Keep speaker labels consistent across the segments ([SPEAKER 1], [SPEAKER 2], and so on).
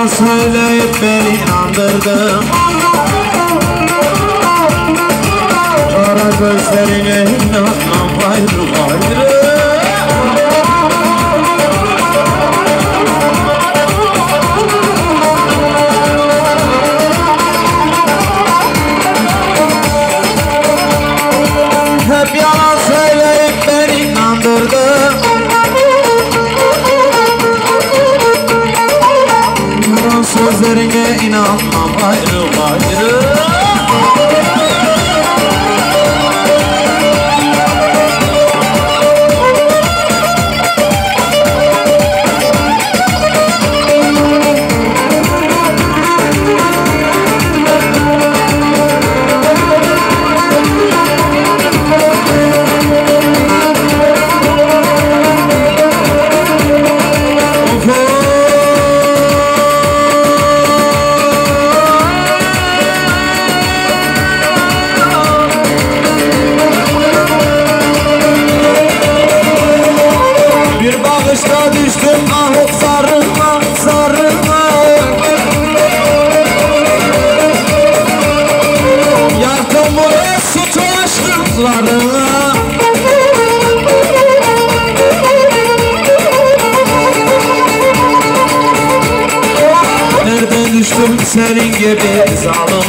[SPEAKER 1] yalan söyleyip beni inandırdı Kara gözlerine inanmam ayrı ayrı Sözlerine inanmam. Ayrıl ayrıl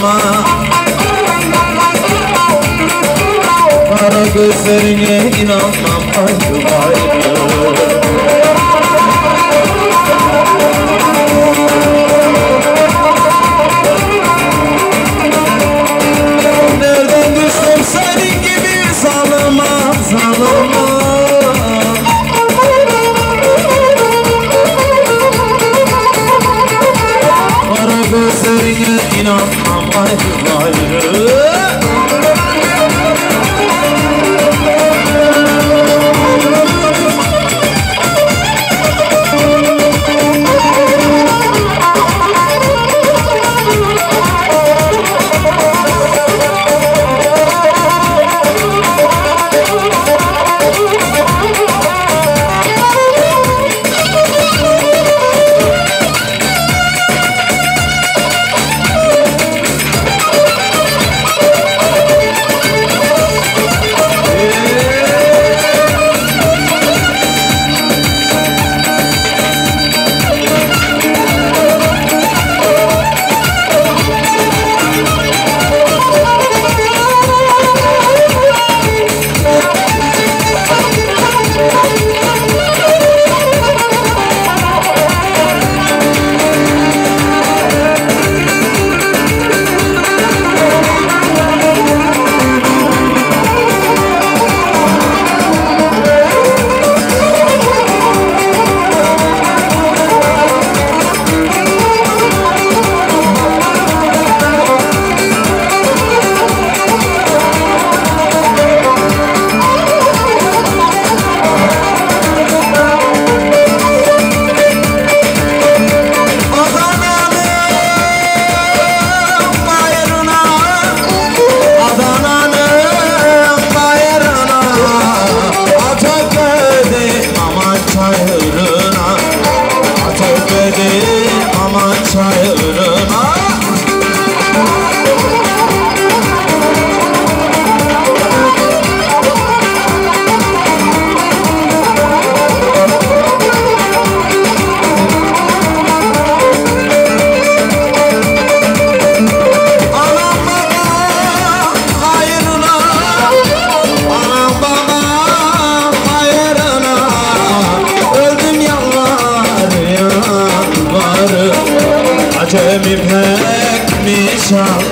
[SPEAKER 1] bakma Kara gözlerine inanmam ayrı ayrı Hatem ipekmiş al.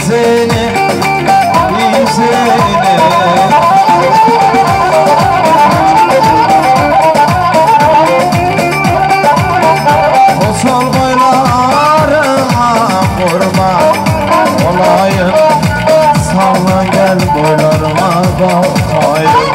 [SPEAKER 1] yüzüne Yüzüne. Bozul boylarıma vurma Olayım. Salla gel boylarıma kalkayım